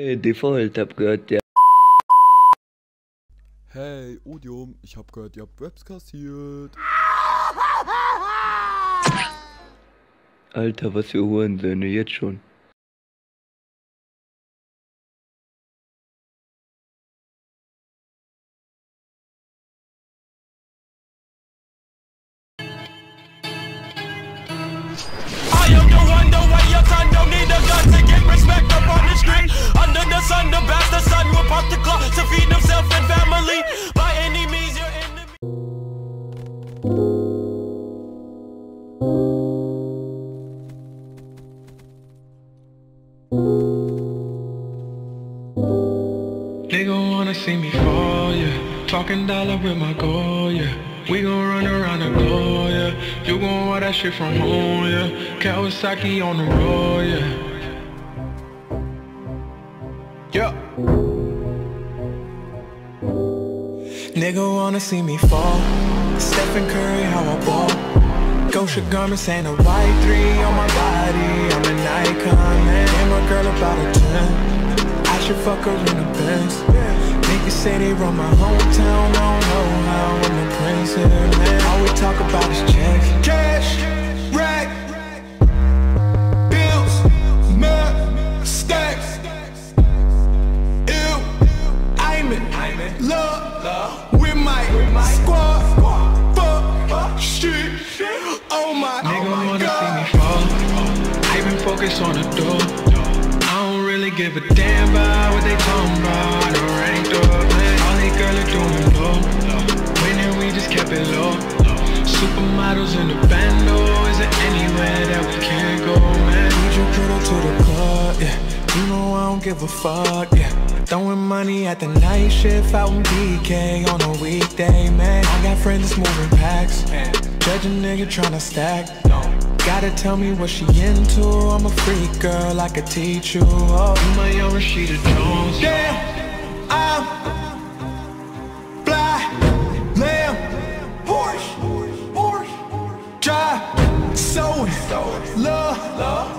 Hey, Default, hab gehört, der. Hey, Odium, ich hab gehört, ihr habt Raps kassiert. Alter, was für Hurensöhne, jetzt schon. Nigga wanna see me fall, yeah. Talking dollar with my goal, yeah. We gon' run around the globe, yeah. You gon' want that shit from home, yeah. Kawasaki on the road, yeah. Yeah. Nigga wanna see me fall. Stephen Curry, how I ball. Gosha garments and a white three on my body. And my girl 10. I should fuck her in a Benz. Niggas say they run my hometown. I don't know how I'm the prince here, man. All we talk about is checks. Cash, rack, bills, mud, stacks. Ew, I'm in love with my squad. Fuck, shit. Oh my, Nigga oh wanna see me fall. I been focused on the door. Give a damn about what they talking about. Ranked up, man. All they girl are doing low. Winning, we just kept it low. Supermodels in the bando. Is there anywhere that we can't go, man? We just put up to the club, yeah. You know I don't give a fuck, yeah. Throwing money at the night shift out in BK on a weekday, man. I got friends that's moving packs. Judge a nigga tryna stack. Gotta tell me what she into. I'm a freak girl, I could teach you. Oh, you my young Rashida Jones. Damn, I'm fly, lamb, Porsche, Porsche, drive, sewing, love,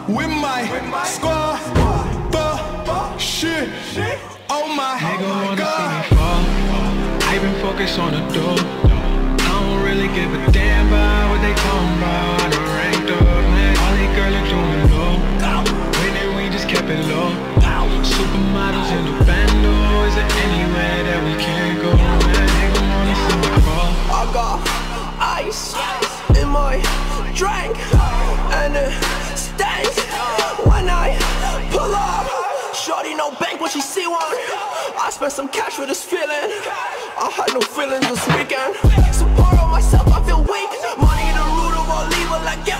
with my squad, fuck, shit, oh my god. See me fall. I been focused on the door. I don't really give a damn about what they in my drink and it stank when I pull up. Shorty no bank when she see one. I spent some cash for this feeling. I had no feelings this weekend. Support on myself, I feel weak. Money the root of all evil, like yeah.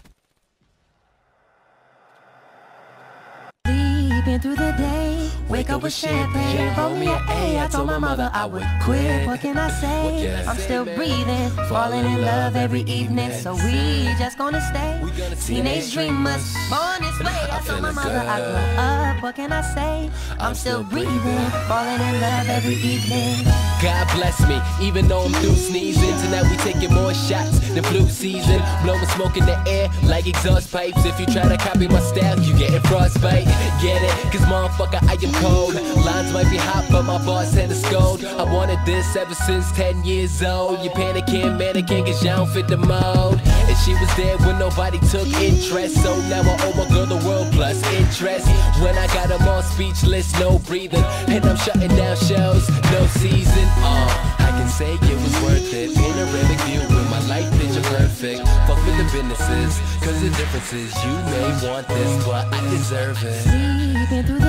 Sleeping through the day, wake up with champagne. Roll me an A. I told my mother I would quit. What can I say? I'm still breathing, falling in love every evening. So we just gonna stay. Teenage dreamers, born this way. I told my mother I grow up. What can I say? I'm still breathing, falling in love every evening. God bless me, even though I'm through sneezing. Tonight we taking more shots than flu season. Blowing smoke in the air like exhaust pipes. If you try to copy my style, you getting frostbite. Get it? Cause motherfucker, I am cold. Lines might be hot, but my boss had a scold. I wanted this ever since 10 years old. You panicking, mannequin, cause you don't fit the mold. And she was there when nobody took interest. So now I owe my girl the world plus interest. When I got them all speechless, no breathing. And I'm shutting down shows, no season. Uh, I can say it was worth it. Panoramic view with my light picture perfect. Fuck with the businesses, cause the difference is you may want this, but I deserve it.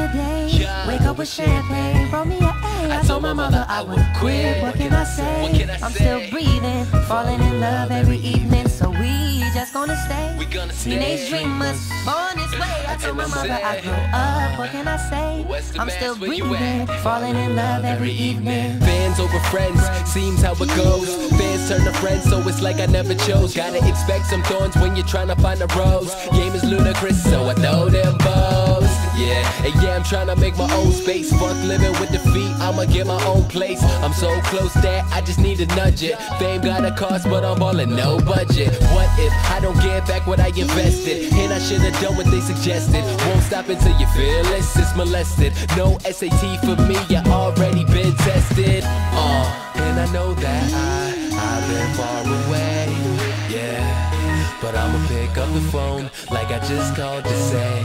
Wake up with champagne. Roll me an A. I told my mother I would quit. What can I say? I'm still breathing, falling in love every evening. So we just gonna stay. We gonna stay. Teenage dreamers, born this way. I told my mother I grew up. What can I say? I'm still breathing, falling in love every evening. Fans over friends, seems how it goes. Fans turn to friends, so it's like I never chose. Gotta expect some thorns when you're trying to find a rose. Game is ludicrous, so I throw them bows. Yeah, and yeah, I'm trying to make my own space. Fuck living with defeat, I'ma get my own place. I'm so close that I just need to nudge it. Fame got a cost, but I'm ballin' no budget. What if I don't get back what I invested? And I should've done what they suggested. Won't stop until you feel it's molested. No SAT for me, you already been tested. Uh, and I know that I, I've been far away. I'ma pick up the phone like I just called to say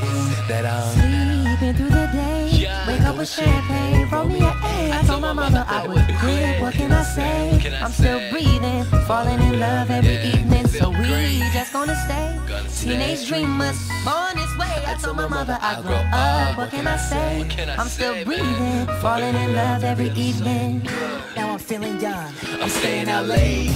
that I'm. Sleeping through the day, Yeah. wake up with champagne, roll me a A. I told my mother I would quit. What can I say? Can I I'm still breathing, falling in love every Yeah, evening. So we great. just gonna stay. Gonna stay. Teenage dreamers, born this way. I told my mother I'd grow up. What can I say? Can I I'm still say, breathing, falling in love every evening. Now I'm feeling young. I'm staying out late.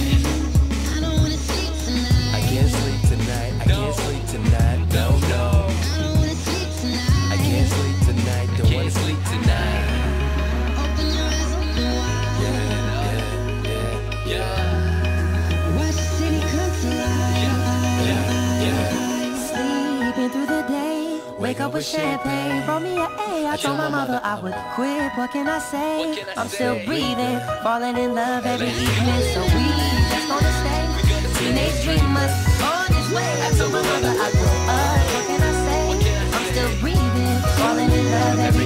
With champagne, roll me a A. I told my mother I would quit. What can I say? Can I I'm still breathing, falling in love every evening. So we just gonna stay. Teenage dreamers on this way. I told my mother I grow up. What can I say? I'm still breathing, falling in love every